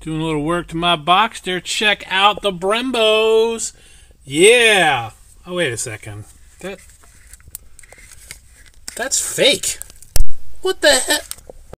Doing a little work to my Boxster. Check out the Brembos. Yeah. Oh, wait a second. That. That's fake. What the heck?